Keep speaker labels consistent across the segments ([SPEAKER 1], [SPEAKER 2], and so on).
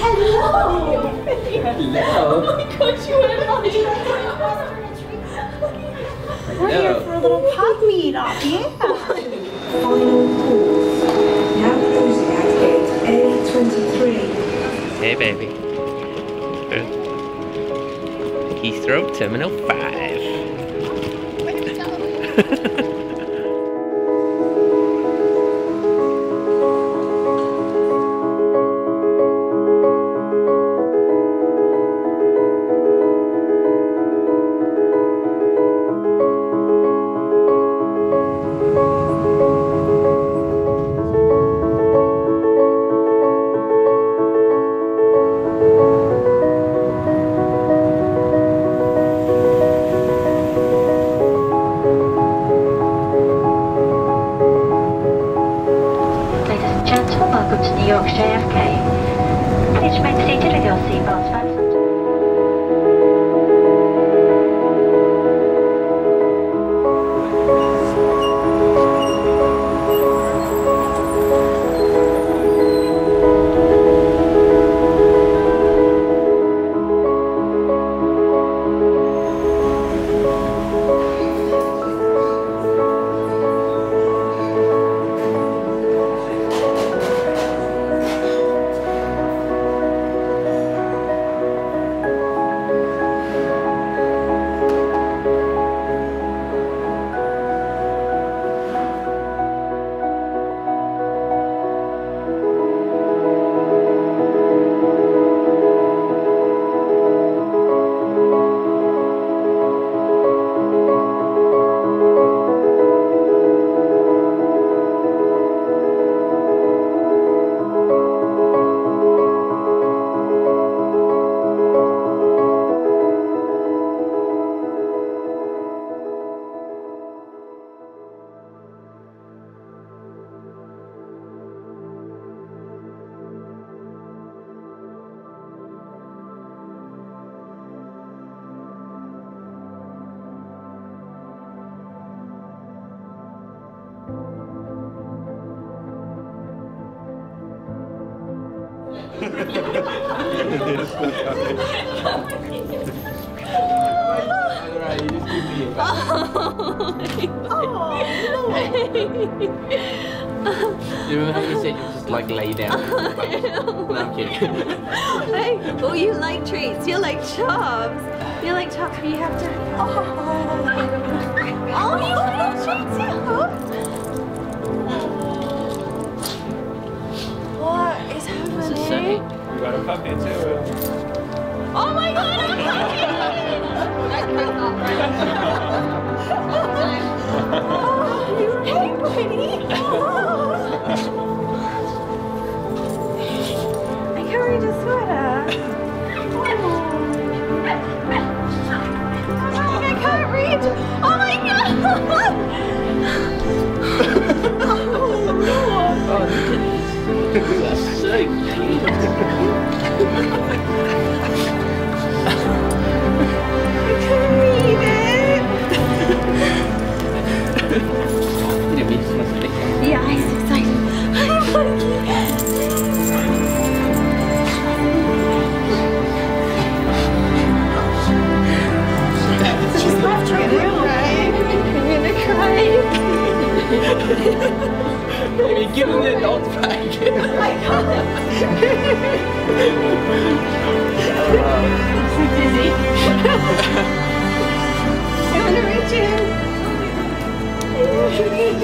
[SPEAKER 1] Hello.
[SPEAKER 2] Hello.
[SPEAKER 1] Hello.
[SPEAKER 2] Oh my gosh, you went on We're here for a little pug meet off, yeah.
[SPEAKER 3] Final call. Now closing at gate A23.
[SPEAKER 4] Hey, baby. Heathrow Terminal 5.
[SPEAKER 5] JFK. Please remain seated with your seatbelts fastened.
[SPEAKER 1] Alright, you remember you said you just like lay down? no, I'm kidding.
[SPEAKER 2] Hey, oh, you like treats. You like chops. You like chops, but you have to. Oh, oh you want treats too?
[SPEAKER 6] Got a puppy too.
[SPEAKER 2] Oh my god, I'm Hey, Brittany. I can't read a sweater. Oh, I can't read. Oh my god.
[SPEAKER 1] Oh, look Baby, give him the dog back.
[SPEAKER 2] Oh my god. I'm so dizzy. I want to reach him. I want to reach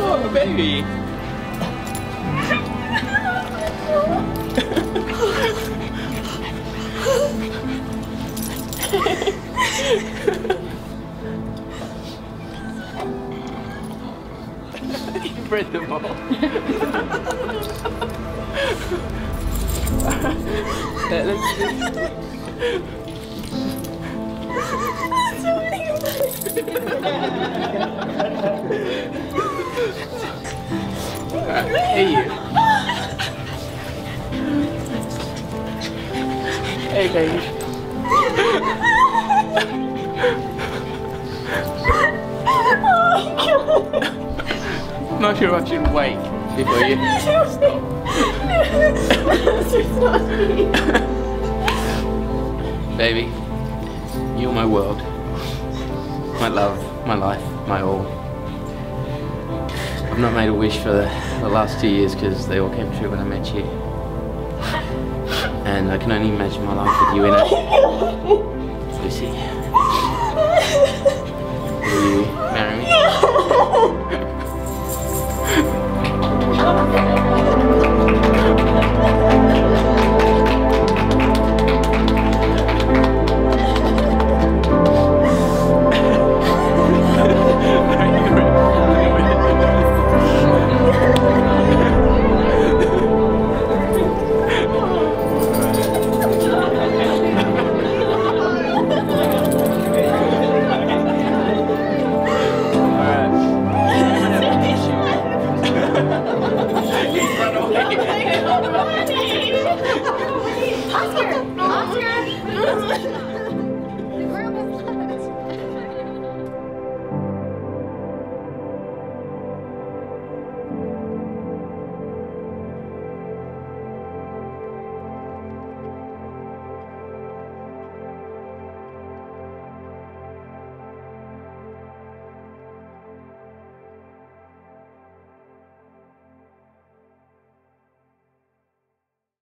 [SPEAKER 1] Oh, baby. you bred them all.
[SPEAKER 2] So many
[SPEAKER 1] Hey you. Hey baby. Not sure if I should wake before you Baby, you're my world. My love, my life, my all. I've not made a wish for the, the last two years because they all came true when I met you. And I can only imagine my life with you in it. sim. Oscar! Oscar!